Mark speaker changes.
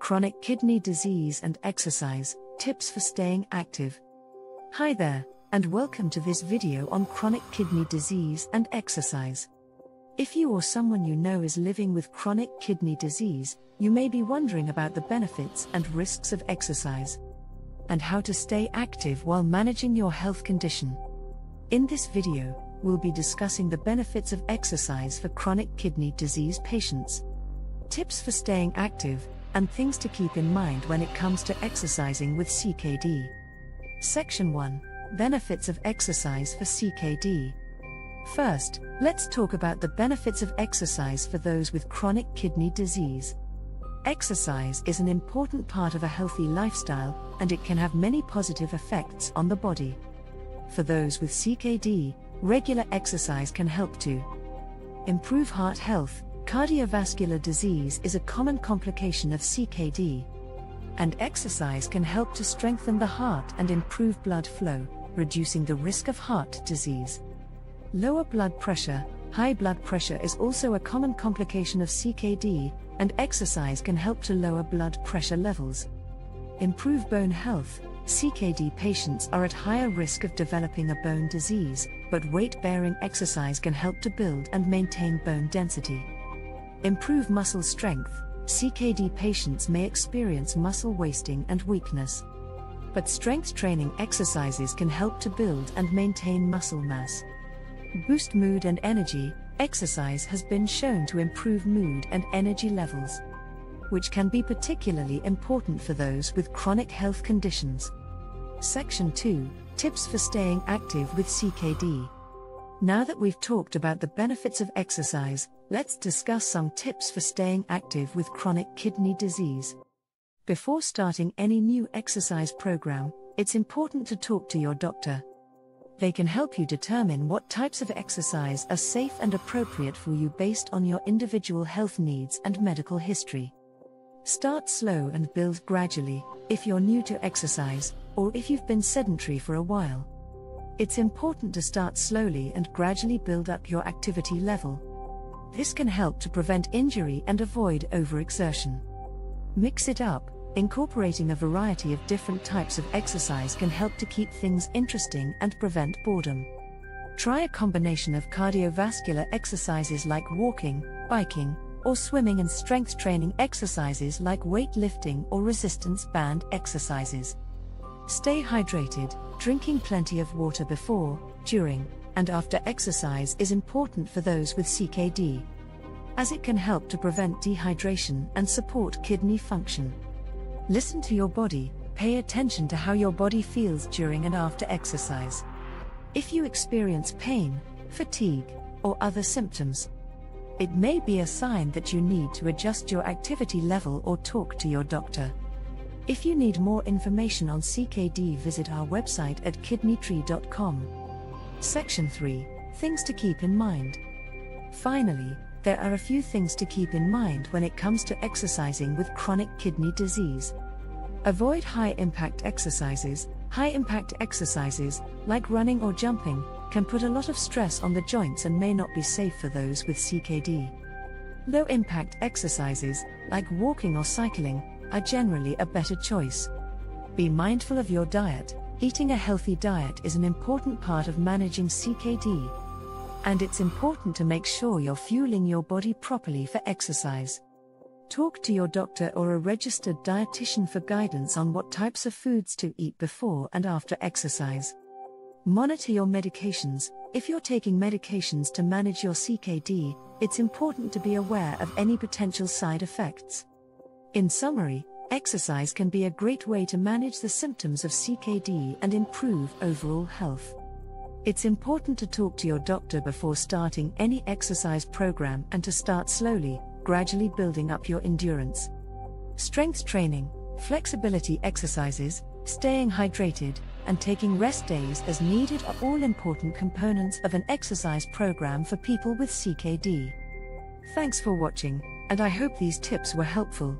Speaker 1: chronic kidney disease and exercise, tips for staying active. Hi there, and welcome to this video on chronic kidney disease and exercise. If you or someone you know is living with chronic kidney disease, you may be wondering about the benefits and risks of exercise and how to stay active while managing your health condition. In this video, we'll be discussing the benefits of exercise for chronic kidney disease patients, tips for staying active, and things to keep in mind when it comes to exercising with CKD. Section 1 Benefits of exercise for CKD. First, let's talk about the benefits of exercise for those with chronic kidney disease. Exercise is an important part of a healthy lifestyle, and it can have many positive effects on the body. For those with CKD, regular exercise can help to improve heart health, Cardiovascular disease is a common complication of CKD. And exercise can help to strengthen the heart and improve blood flow, reducing the risk of heart disease. Lower blood pressure, high blood pressure is also a common complication of CKD, and exercise can help to lower blood pressure levels. Improve bone health, CKD patients are at higher risk of developing a bone disease, but weight bearing exercise can help to build and maintain bone density. Improve muscle strength. CKD patients may experience muscle wasting and weakness. But strength training exercises can help to build and maintain muscle mass. Boost mood and energy. Exercise has been shown to improve mood and energy levels, which can be particularly important for those with chronic health conditions. Section 2 Tips for staying active with CKD. Now that we've talked about the benefits of exercise, let's discuss some tips for staying active with chronic kidney disease. Before starting any new exercise program, it's important to talk to your doctor. They can help you determine what types of exercise are safe and appropriate for you based on your individual health needs and medical history. Start slow and build gradually, if you're new to exercise, or if you've been sedentary for a while. It's important to start slowly and gradually build up your activity level. This can help to prevent injury and avoid overexertion. Mix it up, incorporating a variety of different types of exercise can help to keep things interesting and prevent boredom. Try a combination of cardiovascular exercises like walking, biking, or swimming and strength training exercises like weightlifting or resistance band exercises. Stay hydrated, drinking plenty of water before, during, and after exercise is important for those with CKD, as it can help to prevent dehydration and support kidney function. Listen to your body, pay attention to how your body feels during and after exercise. If you experience pain, fatigue, or other symptoms, it may be a sign that you need to adjust your activity level or talk to your doctor. If you need more information on CKD, visit our website at kidneytree.com. Section 3 Things to keep in mind. Finally, there are a few things to keep in mind when it comes to exercising with chronic kidney disease. Avoid high impact exercises. High impact exercises, like running or jumping, can put a lot of stress on the joints and may not be safe for those with CKD. Low impact exercises, like walking or cycling, are generally a better choice. Be mindful of your diet. Eating a healthy diet is an important part of managing CKD. And it's important to make sure you're fueling your body properly for exercise. Talk to your doctor or a registered dietitian for guidance on what types of foods to eat before and after exercise. Monitor your medications. If you're taking medications to manage your CKD, it's important to be aware of any potential side effects. In summary, exercise can be a great way to manage the symptoms of CKD and improve overall health. It's important to talk to your doctor before starting any exercise program and to start slowly, gradually building up your endurance. Strength training, flexibility exercises, staying hydrated, and taking rest days as needed are all important components of an exercise program for people with CKD. Thanks for watching, and I hope these tips were helpful.